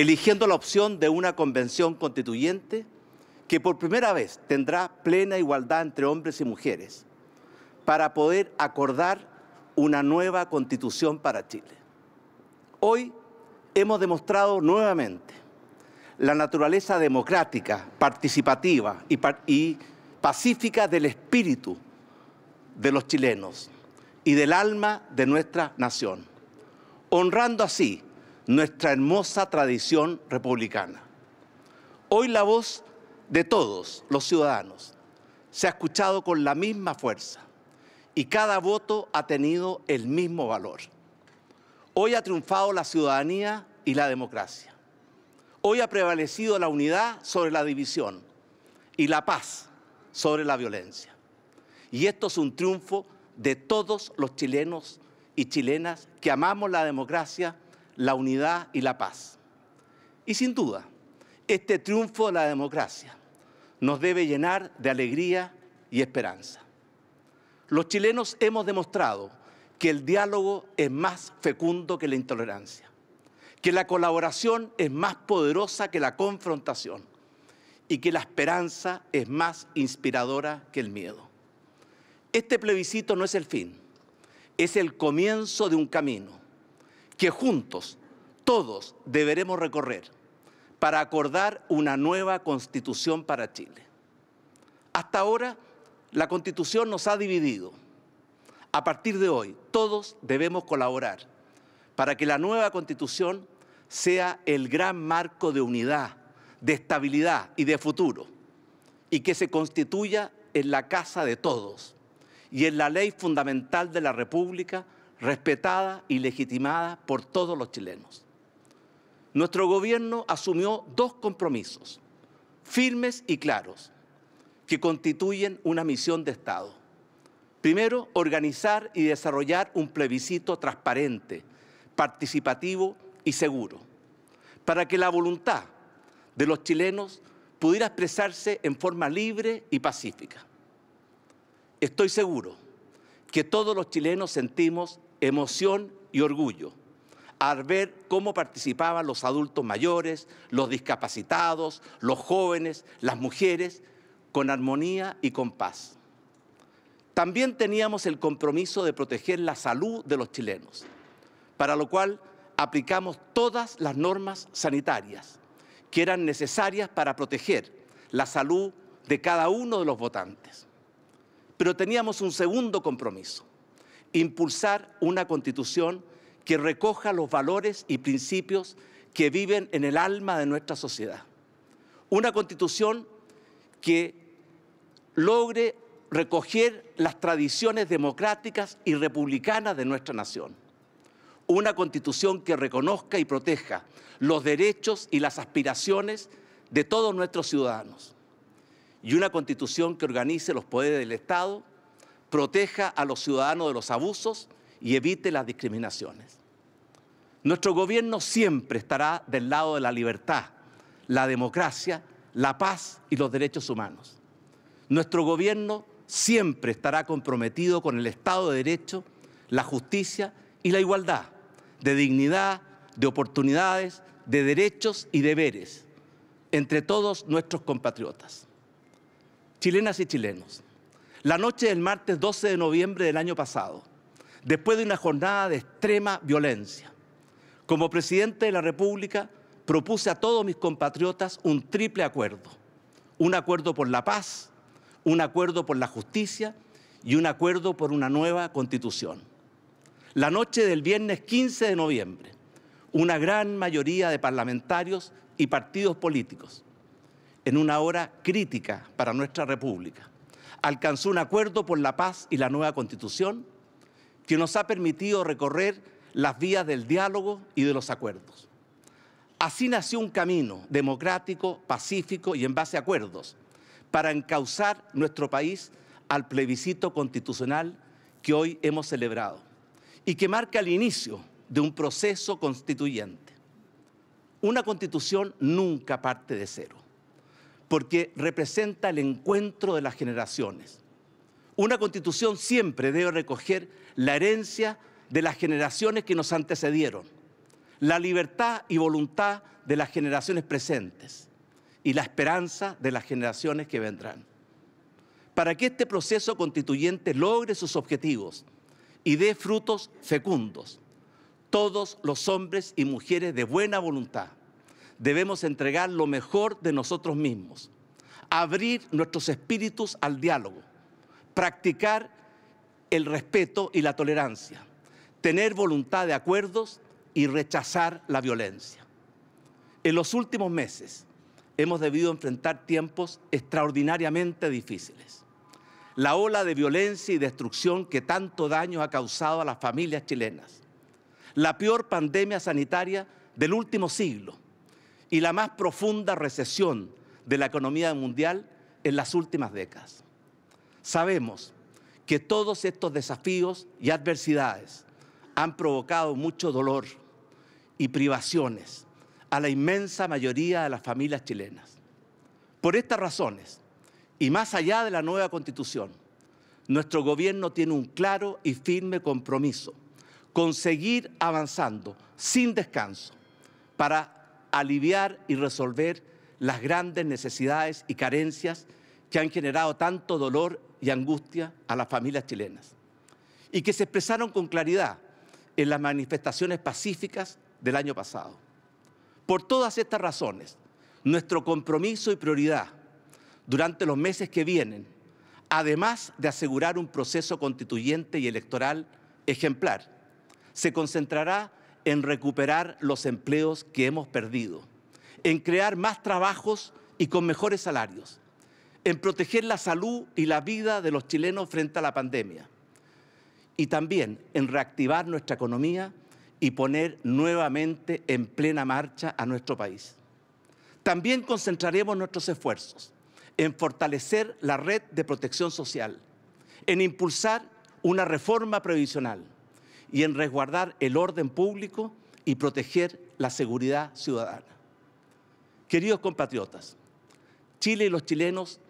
eligiendo la opción de una convención constituyente que por primera vez tendrá plena igualdad entre hombres y mujeres para poder acordar una nueva constitución para Chile. Hoy hemos demostrado nuevamente la naturaleza democrática, participativa y, y pacífica del espíritu de los chilenos y del alma de nuestra nación, honrando así nuestra hermosa tradición republicana. Hoy la voz de todos los ciudadanos se ha escuchado con la misma fuerza y cada voto ha tenido el mismo valor. Hoy ha triunfado la ciudadanía y la democracia. Hoy ha prevalecido la unidad sobre la división y la paz sobre la violencia. Y esto es un triunfo de todos los chilenos y chilenas que amamos la democracia, la unidad y la paz. Y sin duda, este triunfo de la democracia nos debe llenar de alegría y esperanza. Los chilenos hemos demostrado que el diálogo es más fecundo que la intolerancia, que la colaboración es más poderosa que la confrontación y que la esperanza es más inspiradora que el miedo. Este plebiscito no es el fin, es el comienzo de un camino que juntos, todos, deberemos recorrer para acordar una nueva constitución para Chile. Hasta ahora, la constitución nos ha dividido. A partir de hoy, todos debemos colaborar para que la nueva constitución sea el gran marco de unidad, de estabilidad y de futuro, y que se constituya en la casa de todos y en la ley fundamental de la República, respetada y legitimada por todos los chilenos. Nuestro gobierno asumió dos compromisos firmes y claros que constituyen una misión de Estado. Primero, organizar y desarrollar un plebiscito transparente, participativo y seguro, para que la voluntad de los chilenos pudiera expresarse en forma libre y pacífica. Estoy seguro que todos los chilenos sentimos emoción y orgullo al ver cómo participaban los adultos mayores, los discapacitados, los jóvenes, las mujeres, con armonía y con paz. También teníamos el compromiso de proteger la salud de los chilenos, para lo cual aplicamos todas las normas sanitarias que eran necesarias para proteger la salud de cada uno de los votantes. Pero teníamos un segundo compromiso, impulsar una constitución que recoja los valores y principios que viven en el alma de nuestra sociedad. Una constitución que logre recoger las tradiciones democráticas y republicanas de nuestra nación. Una constitución que reconozca y proteja los derechos y las aspiraciones de todos nuestros ciudadanos. Y una constitución que organice los poderes del Estado, proteja a los ciudadanos de los abusos y evite las discriminaciones. Nuestro gobierno siempre estará del lado de la libertad, la democracia, la paz y los derechos humanos. Nuestro gobierno siempre estará comprometido con el Estado de Derecho, la justicia y la igualdad, de dignidad, de oportunidades, de derechos y deberes entre todos nuestros compatriotas. Chilenas y chilenos, la noche del martes 12 de noviembre del año pasado, después de una jornada de extrema violencia, como presidente de la República, propuse a todos mis compatriotas un triple acuerdo. Un acuerdo por la paz, un acuerdo por la justicia y un acuerdo por una nueva constitución. La noche del viernes 15 de noviembre, una gran mayoría de parlamentarios y partidos políticos, en una hora crítica para nuestra República, alcanzó un acuerdo por la paz y la nueva constitución que nos ha permitido recorrer las vías del diálogo y de los acuerdos. Así nació un camino democrático, pacífico y en base a acuerdos para encauzar nuestro país al plebiscito constitucional que hoy hemos celebrado y que marca el inicio de un proceso constituyente. Una constitución nunca parte de cero, porque representa el encuentro de las generaciones. Una constitución siempre debe recoger la herencia de las generaciones que nos antecedieron, la libertad y voluntad de las generaciones presentes y la esperanza de las generaciones que vendrán. Para que este proceso constituyente logre sus objetivos y dé frutos fecundos, todos los hombres y mujeres de buena voluntad debemos entregar lo mejor de nosotros mismos, abrir nuestros espíritus al diálogo, practicar el respeto y la tolerancia, tener voluntad de acuerdos y rechazar la violencia. En los últimos meses hemos debido enfrentar tiempos extraordinariamente difíciles. La ola de violencia y destrucción que tanto daño ha causado a las familias chilenas. La peor pandemia sanitaria del último siglo y la más profunda recesión de la economía mundial en las últimas décadas. Sabemos que todos estos desafíos y adversidades han provocado mucho dolor y privaciones a la inmensa mayoría de las familias chilenas. Por estas razones, y más allá de la nueva constitución, nuestro gobierno tiene un claro y firme compromiso con seguir avanzando sin descanso para aliviar y resolver las grandes necesidades y carencias que han generado tanto dolor y angustia a las familias chilenas y que se expresaron con claridad en las manifestaciones pacíficas del año pasado. Por todas estas razones, nuestro compromiso y prioridad durante los meses que vienen, además de asegurar un proceso constituyente y electoral ejemplar, se concentrará en recuperar los empleos que hemos perdido, en crear más trabajos y con mejores salarios, en proteger la salud y la vida de los chilenos frente a la pandemia y también en reactivar nuestra economía y poner nuevamente en plena marcha a nuestro país. También concentraremos nuestros esfuerzos en fortalecer la red de protección social, en impulsar una reforma previsional y en resguardar el orden público y proteger la seguridad ciudadana. Queridos compatriotas, Chile y los chilenos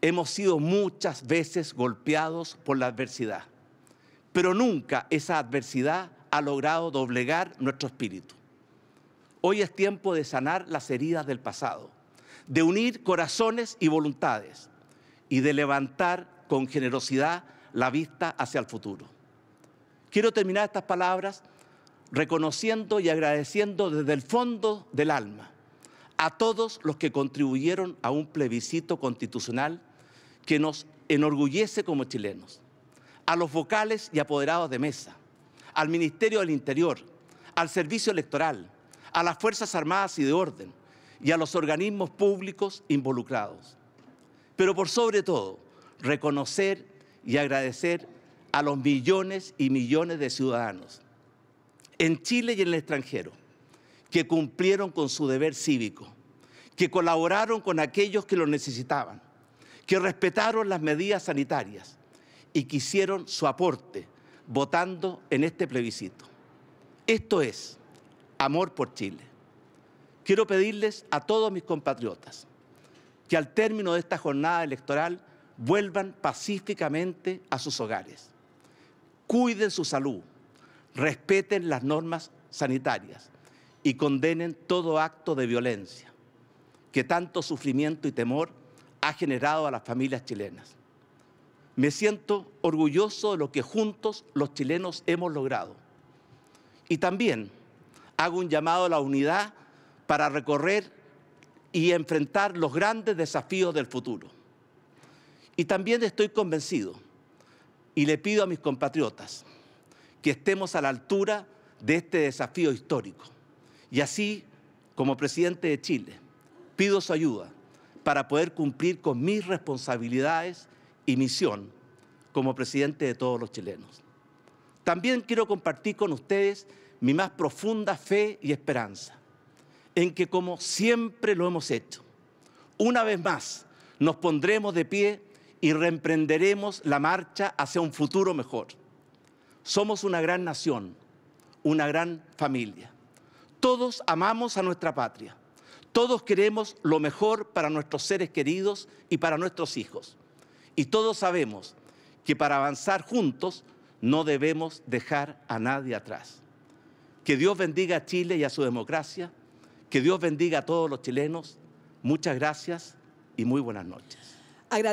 hemos sido muchas veces golpeados por la adversidad, pero nunca esa adversidad ha logrado doblegar nuestro espíritu. Hoy es tiempo de sanar las heridas del pasado, de unir corazones y voluntades y de levantar con generosidad la vista hacia el futuro. Quiero terminar estas palabras reconociendo y agradeciendo desde el fondo del alma a todos los que contribuyeron a un plebiscito constitucional que nos enorgullece como chilenos, a los vocales y apoderados de mesa, al Ministerio del Interior, al Servicio Electoral, a las Fuerzas Armadas y de Orden y a los organismos públicos involucrados. Pero por sobre todo, reconocer y agradecer a los millones y millones de ciudadanos en Chile y en el extranjero que cumplieron con su deber cívico, que colaboraron con aquellos que lo necesitaban, que respetaron las medidas sanitarias y que hicieron su aporte votando en este plebiscito. Esto es amor por Chile. Quiero pedirles a todos mis compatriotas que al término de esta jornada electoral vuelvan pacíficamente a sus hogares. Cuiden su salud, respeten las normas sanitarias y condenen todo acto de violencia que tanto sufrimiento y temor ha generado a las familias chilenas. Me siento orgulloso de lo que juntos los chilenos hemos logrado. Y también hago un llamado a la unidad para recorrer y enfrentar los grandes desafíos del futuro. Y también estoy convencido y le pido a mis compatriotas que estemos a la altura de este desafío histórico. Y así, como presidente de Chile, pido su ayuda para poder cumplir con mis responsabilidades y misión como presidente de todos los chilenos. También quiero compartir con ustedes mi más profunda fe y esperanza en que como siempre lo hemos hecho, una vez más nos pondremos de pie y reemprenderemos la marcha hacia un futuro mejor. Somos una gran nación, una gran familia. Todos amamos a nuestra patria. Todos queremos lo mejor para nuestros seres queridos y para nuestros hijos. Y todos sabemos que para avanzar juntos no debemos dejar a nadie atrás. Que Dios bendiga a Chile y a su democracia. Que Dios bendiga a todos los chilenos. Muchas gracias y muy buenas noches.